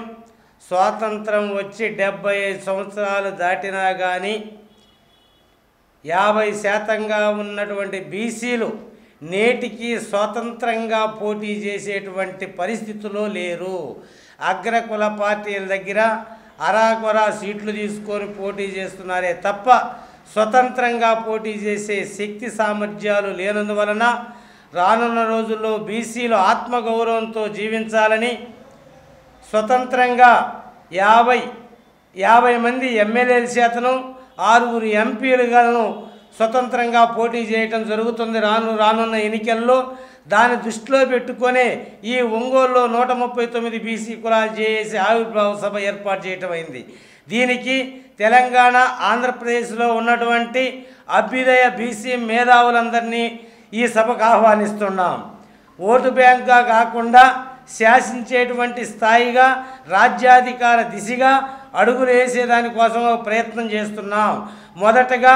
O: స్వాతంత్రం వచ్చి డెబ్బై ఐదు సంవత్సరాలు దాటినా కానీ యాభై శాతంగా ఉన్నటువంటి బీసీలు నేటికి స్వతంత్రంగా పోటీ చేసేటువంటి పరిస్థితిలో లేరు. అగ్రకుల పార్టీల దగ్గర అరాకొరా సీట్లు తీసుకొని పోటీ చేస్తున్నారే తప్ప స్వతంత్రంగా పోటీ చేసే శక్తి సామర్థ్యాలు లేనందువలన రానున్న రోజుల్లో బీసీలు ఆత్మగౌరవంతో జీవించాలని స్వతంత్రంగా యాభై యాభై మంది ఎమ్మెల్యేల చేతను ఆరుగురు ఎంపీలుగాను స్వతంత్రంగా పోటీ చేయటం జరుగుతుంది. రాను రానున్న ఎన్నికల్లో దాన్ని దృష్టిలో పెట్టుకొని ఈ ఒంగోలులో నూట ముప్పై తొమ్మిది బీసీ కులాలు చేసి ఆవిర్భావ సభ ఏర్పాటు చేయటం అయింది. దీనికి తెలంగాణ ఆంధ్రప్రదేశ్లో ఉన్నటువంటి అభ్యుదయ బీసీ మేధావులందరినీ ఈ సభకు ఆహ్వానిస్తున్నాం. ఓటు బ్యాంక్గా కాకుండా శాసించేటువంటి స్థాయిగా రాజ్యాధికార దిశగా అడుగులు వేసేదానికోసం ప్రయత్నం చేస్తున్నాం. మొదటగా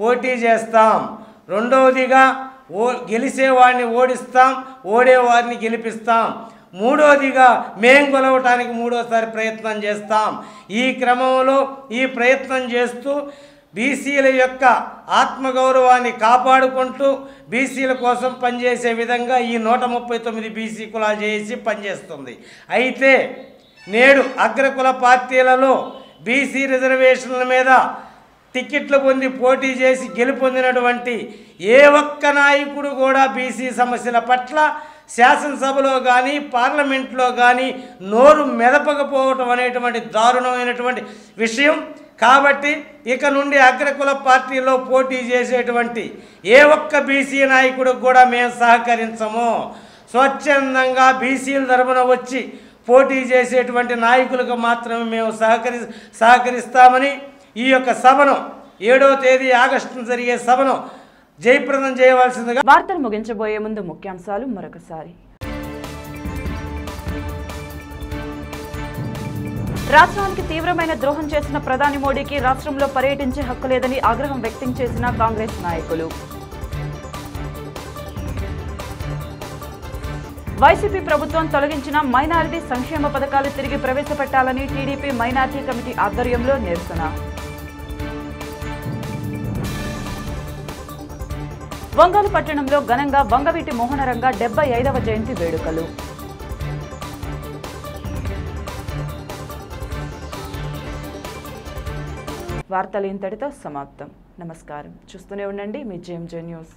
O: పోటీ చేస్తాం. రెండవదిగా ఓ గెలిచేవాడిని ఓడిస్తాం ఓడేవారిని గెలిపిస్తాం. మూడోదిగా మేం కొలవటానికి మూడోసారి ప్రయత్నం చేస్తాం. ఈ క్రమంలో ఈ ప్రయత్నం చేస్తూ బీసీల యొక్క ఆత్మగౌరవాన్ని కాపాడుకుంటూ బీసీల కోసం పనిచేసే విధంగా ఈ నూట ముప్పై తొమ్మిది బీసీ కులాలు చేసి పనిచేస్తుంది. అయితే నేడు అగ్రకుల పార్టీలలో బీసీ రిజర్వేషన్ల మీద టిక్కెట్లు పొంది పోటీ చేసి గెలుపొందినటువంటి ఏ ఒక్క నాయకుడు కూడా బీసీ సమస్యల పట్ల శాసనసభలో కానీ పార్లమెంట్లో కానీ నోరు మెదపకపోవటం అనేటువంటి దారుణమైనటువంటి విషయం. కాబట్టి ఇక నుండి అగ్రకుల పార్టీలో పోటీ చేసేటువంటి ఏ ఒక్క బీసీ నాయకుడికి కూడా మేము సహకరించము. స్వచ్ఛందంగా బీసీల తరపున వచ్చి పోటీ చేసేటువంటి నాయకులకు మాత్రమే మేము సహకరి సహకరిస్తామని ఈ యొక్క సభను ఏడవ తేదీ ఆగస్టు జరిగే సభను జయప్రదం చేయవలసిందిగా
A: వార్తలు ముగించబోయే ముందు ముఖ్యాంశాలు మరొకసారి. రాష్ట్రానికి తీవ్రమైన ద్రోహం చేసిన ప్రధాని మోడీకి రాష్ట్రంలో పర్యటించే హక్కు లేదని ఆగ్రహం వ్యక్తం చేసిన కాంగ్రెస్ నాయకులు. వైసీపీ ప్రభుత్వం తొలగించిన మైనారిటీ సంక్షేమ పథకాలు తిరిగి ప్రవేశపెట్టాలని టీడీపీ మైనారిటీ కమిటీ ఆధ్వర్యంలో నిరసన. ఒంగోలు పట్టణంలో ఘనంగా వంగవీటి మోహనరంగ డెబ్బై ఐదవ జయంతి వేడుకలు. వార్తలు ఇంతటితో సమాప్తం. నమస్కారం. చూస్తూనే ఉండండి మీ జేఎంజే న్యూస్.